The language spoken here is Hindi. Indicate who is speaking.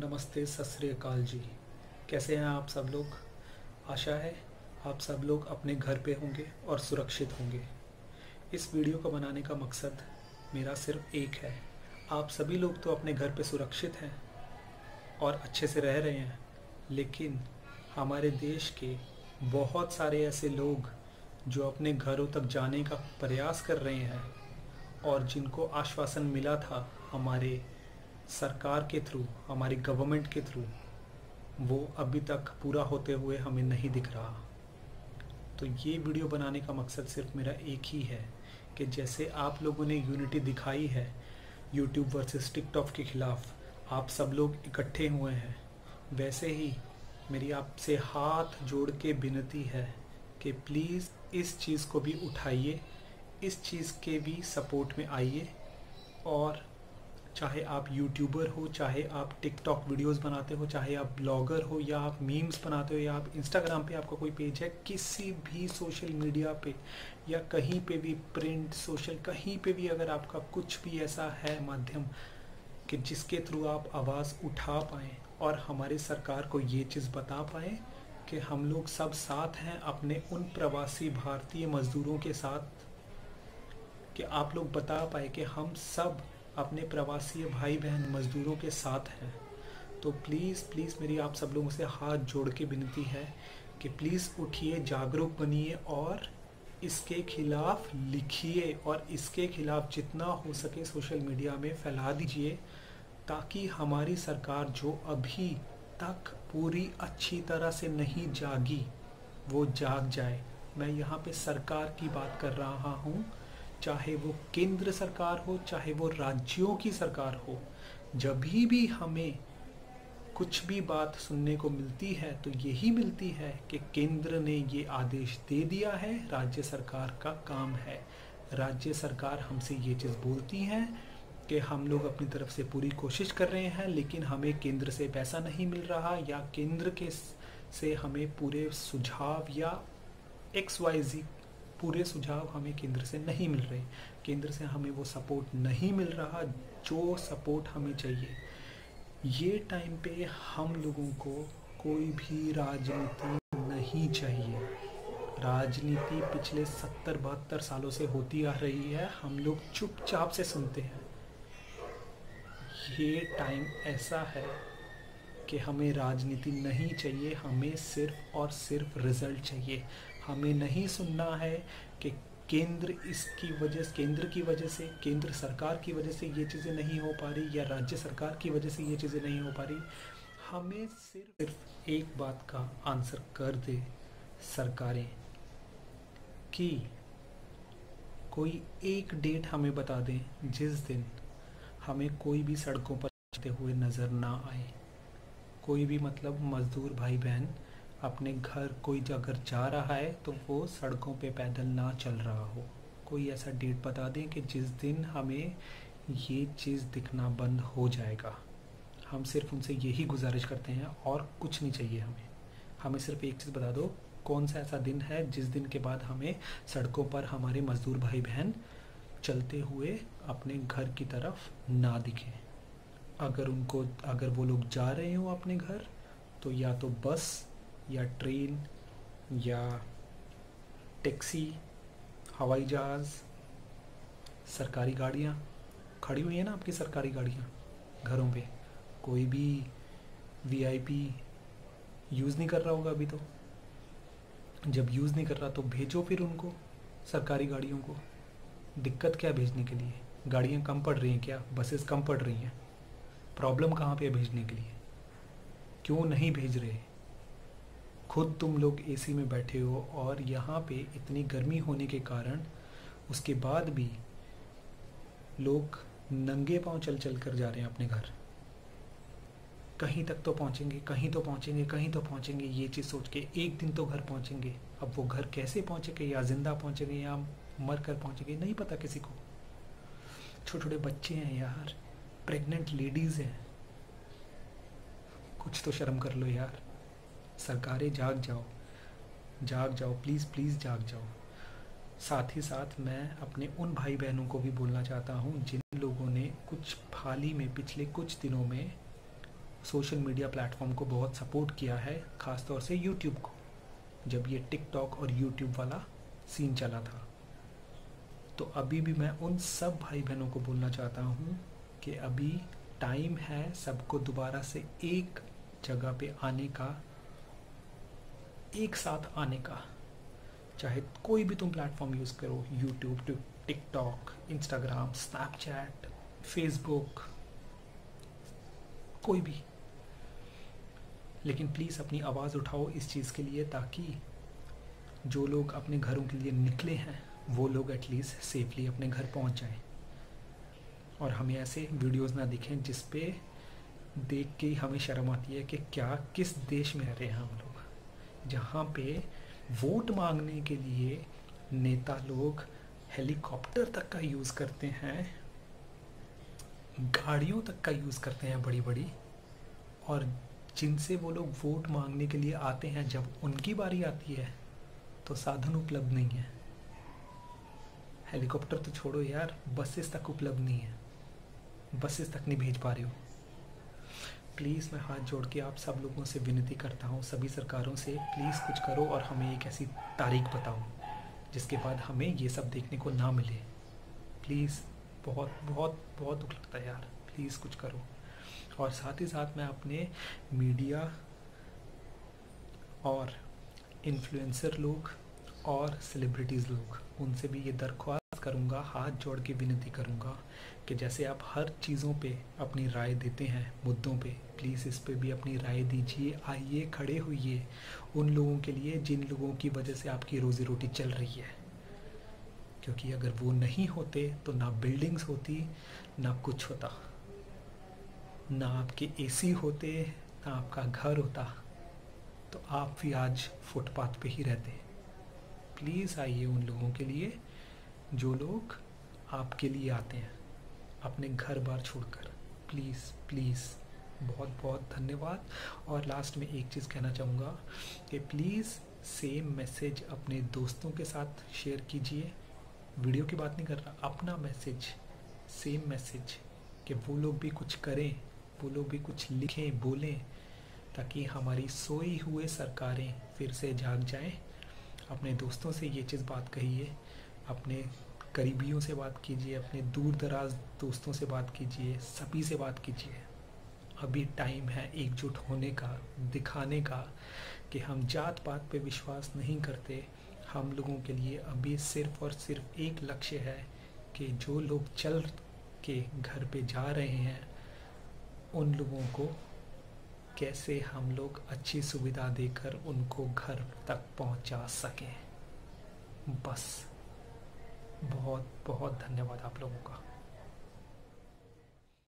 Speaker 1: नमस्ते, सत जी। कैसे हैं आप सब लोग? आशा है आप सब लोग अपने घर पे होंगे और सुरक्षित होंगे। इस वीडियो को बनाने का मकसद मेरा सिर्फ़ एक है। आप सभी लोग तो अपने घर पे सुरक्षित हैं और अच्छे से रह रहे हैं, लेकिन हमारे देश के बहुत सारे ऐसे लोग जो अपने घरों तक जाने का प्रयास कर रहे हैं और जिनको आश्वासन मिला था हमारे सरकार के थ्रू, हमारी गवर्नमेंट के थ्रू, वो अभी तक पूरा होते हुए हमें नहीं दिख रहा। तो ये वीडियो बनाने का मकसद सिर्फ़ मेरा एक ही है कि जैसे आप लोगों ने यूनिटी दिखाई है यूट्यूब वर्सेस टिकटॉक के खिलाफ, आप सब लोग इकट्ठे हुए हैं, वैसे ही मेरी आपसे हाथ जोड़ के विनती है कि प्लीज़ इस चीज़ को भी उठाइए, इस चीज़ के भी सपोर्ट में आइए और चाहे आप यूट्यूबर हो, चाहे आप टिकटॉक वीडियोस बनाते हो, चाहे आप ब्लॉगर हो या आप मीम्स बनाते हो या आप इंस्टाग्राम पे आपका कोई पेज है, किसी भी सोशल मीडिया पे या कहीं पे भी प्रिंट सोशल कहीं पे भी अगर आपका कुछ भी ऐसा है माध्यम कि जिसके थ्रू आप आवाज़ उठा पाएँ और हमारे सरकार को ये चीज़ बता पाएँ कि हम लोग सब साथ हैं अपने उन प्रवासी भारतीय मज़दूरों के साथ, कि आप लोग बता पाए कि हम सब अपने प्रवासी भाई बहन मज़दूरों के साथ हैं। तो प्लीज़ प्लीज़ मेरी आप सब लोगों से हाथ जोड़ के विनती है कि प्लीज़ उठिए, जागरूक बनिए और इसके खिलाफ लिखिए और इसके खिलाफ जितना हो सके सोशल मीडिया में फैला दीजिए ताकि हमारी सरकार जो अभी तक पूरी अच्छी तरह से नहीं जागी, वो जाग जाए। मैं यहाँ पे सरकार की बात कर रहा हूँ। चाहे वो केंद्र सरकार हो, चाहे वो राज्यों की सरकार हो जब भी हमें कुछ भी बात सुनने को मिलती है तो यही मिलती है कि केंद्र ने ये आदेश दे दिया है, राज्य सरकार का काम है। राज्य सरकार हमसे ये चीज़ बोलती हैं कि हम लोग अपनी तरफ़ से पूरी कोशिश कर रहे हैं, लेकिन हमें केंद्र से पैसा नहीं मिल रहा या केंद्र के से हमें पूरे सुझाव या एक्स वाई जी पूरे सुझाव हमें केंद्र से नहीं मिल रहे। केंद्र से हमें वो सपोर्ट नहीं मिल रहा जो सपोर्ट हमें चाहिए। ये टाइम पे हम लोगों को कोई भी राजनीति नहीं चाहिए। राजनीति पिछले सत्तर, बहत्तर सालों से होती आ रही है। हम लोग चुपचाप से सुनते हैं। ये टाइम ऐसा है कि हमें राजनीति नहीं चाहिए, हमें सिर्फ़ और सिर्फ़ रिज़ल्ट चाहिए। हमें नहीं सुनना है कि केंद्र इसकी वजह से, केंद्र की वजह से, केंद्र सरकार की वजह से ये चीज़ें नहीं हो पा रही या राज्य सरकार की वजह से ये चीज़ें नहीं हो पा रही। हमें सिर्फ़ सिर्फ़ एक बात का आंसर कर दे सरकारें कि कोई एक डेट हमें बता दें, जिस दिन हमें कोई भी सड़कों पर चलते हुए नज़र ना आए। कोई भी मतलब मज़दूर भाई बहन अपने घर कोई अगर जा रहा है तो वो सड़कों पे पैदल ना चल रहा हो। कोई ऐसा डेट बता दें कि जिस दिन हमें ये चीज़ दिखना बंद हो जाएगा। हम सिर्फ़ उनसे यही गुजारिश करते हैं और कुछ नहीं चाहिए हमें। हमें सिर्फ़ एक चीज़ बता दो, कौन सा ऐसा दिन है जिस दिन के बाद हमें सड़कों पर हमारे मज़दूर भाई बहन चलते हुए अपने घर की तरफ़ ना दिखें। अगर उनको, अगर वो लोग जा रहे हो अपने घर तो या तो बस, या ट्रेन, या टैक्सी, हवाई जहाज़, सरकारी गाड़ियाँ, खड़ी हुई हैं ना आपकी सरकारी गाड़ियाँ घरों पे, कोई भी वीआईपी यूज़ नहीं कर रहा होगा अभी तो। जब यूज़ नहीं कर रहा तो भेजो फिर उनको सरकारी गाड़ियों को। दिक्कत क्या भेजने के लिए? गाड़ियाँ कम पड़ रही हैं क्या? बसेस कम पड़ रही हैं। प्रॉब्लम कहाँ पे भेजने के लिए? क्यों नहीं भेज रहे? खुद तुम लोग एसी में बैठे हो और यहाँ पे इतनी गर्मी होने के कारण उसके बाद भी लोग नंगे पाँव चल चल कर जा रहे हैं अपने घर। कहीं तक तो पहुँचेंगे, कहीं तो पहुँचेंगे, कहीं तो पहुँचेंगे, ये चीज़ सोच के एक दिन तो घर पहुँचेंगे। अब वो घर कैसे पहुँचेंगे या ज़िंदा पहुँचेंगे या मर कर पहुँचेंगे, नहीं पता किसी को। छोटे छोटे बच्चे हैं यार। प्रेग्नेंट लेडीज़ हैं। कुछ तो शर्म कर लो यार। सरकारें जाग जाओ। जाग जाओ प्लीज़ प्लीज़ जाग जाओ। साथ ही साथ मैं अपने उन भाई बहनों को भी बोलना चाहता हूँ, जिन लोगों ने कुछ हाल ही में, पिछले कुछ दिनों में सोशल मीडिया प्लेटफॉर्म को बहुत सपोर्ट किया है ख़ास तौर से यूट्यूब को, जब ये टिकटॉक और यूट्यूब वाला सीन चला था। तो अभी भी मैं उन सब भाई बहनों को बोलना चाहता हूँ कि अभी टाइम है सबको दोबारा से एक जगह पे आने का, एक साथ आने का। चाहे कोई भी तुम प्लेटफॉर्म यूज़ करो YouTube TikTok Instagram Snapchat Facebook कोई भी। लेकिन प्लीज़ अपनी आवाज़ उठाओ इस चीज़ के लिए ताकि जो लोग अपने घरों के लिए निकले हैं, वो लोग एटलीस्ट सेफली अपने घर पहुँच जाएँ। और हमें ऐसे वीडियोस ना दिखें जिस पे देख के हमें शर्म आती है कि क्या, किस देश में रह रहे हैं हम लोग। जहाँ पे वोट मांगने के लिए नेता लोग हेलीकॉप्टर तक का यूज़ करते हैं, गाड़ियों तक का यूज़ करते हैं बड़ी बड़ी और जिनसे वो लोग वोट मांगने के लिए आते हैं, जब उनकी बारी आती है तो साधन उपलब्ध नहीं है। हेलीकॉप्टर तो छोड़ो यार बसेस तक उपलब्ध नहीं है। बसेस तक नहीं भेज पा रही हो। प्लीज़ मैं हाथ जोड़ के आप सब लोगों से विनती करता हूँ, सभी सरकारों से प्लीज़ कुछ करो और हमें एक ऐसी तारीख बताओ, जिसके बाद हमें ये सब देखने को ना मिले। प्लीज़ बहुत बहुत बहुत दुख लगता है यार। प्लीज़ कुछ करो। और साथ ही साथ मैं अपने मीडिया और इन्फ्लुएंसर लोग और सेलिब्रिटीज़ लोग, उनसे भी ये दरख्वास्त करूँगा, हाथ जोड़ के विनती करूँगा कि जैसे आप हर चीज़ों पे अपनी राय देते हैं, मुद्दों पे प्लीज़ इस पे भी अपनी राय दीजिए, आइए, खड़े होइए उन लोगों के लिए जिन लोगों की वजह से आपकी रोज़ी रोटी चल रही है। क्योंकि अगर वो नहीं होते तो ना बिल्डिंग्स होती, ना कुछ होता। ना आपके एसी होते, ना आपका घर होता तो आप भी आज फुटपाथ पे ही रहते प्लीज़ आइए उन लोगों के लिए जो लोग आपके लिए आते हैं, अपने घर बार छोड़कर। प्लीज़ प्लीज़, बहुत बहुत धन्यवाद। और लास्ट में एक चीज़ कहना चाहूँगा कि प्लीज़ सेम मैसेज अपने दोस्तों के साथ शेयर कीजिए। वीडियो की बात नहीं कर रहा, अपना मैसेज सेम मैसेज कि वो लोग भी कुछ करें, वो लोग भी कुछ लिखें, बोलें, ताकि हमारी सोई हुए सरकारें फिर से जाग जाएँ। अपने दोस्तों से ये चीज़ बात कहिए अपने करीबियों से बात कीजिए, अपने दूर दराज दोस्तों से बात कीजिए, सभी से बात कीजिए। अभी टाइम है एकजुट होने का, दिखाने का कि हम जात पात पे विश्वास नहीं करते। हम लोगों के लिए अभी सिर्फ़ और सिर्फ़ एक लक्ष्य है कि जो लोग चल के घर पे जा रहे हैं, उन लोगों को कैसे हम लोग अच्छी सुविधा देकर उनको घर तक पहुँचा सकें। बस। बहुत बहुत धन्यवाद आप लोगों का।